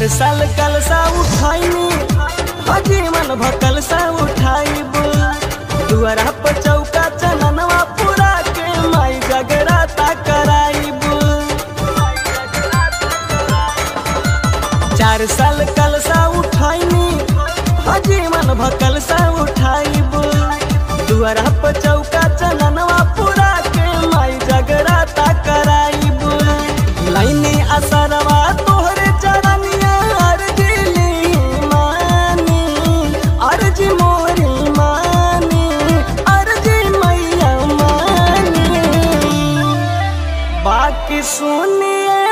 हर साल कल सा उठाई अजी मन भकल सा उठाई दुआरा पर चौका चननवा पूरा के माई जगराता कराइब। चार साल कल सा उठाई अजी मन भकल सा उठाई दुआरा पर चौका चननवा पूरा के माई जगराता कराइब। लाइने असरवा सुनिए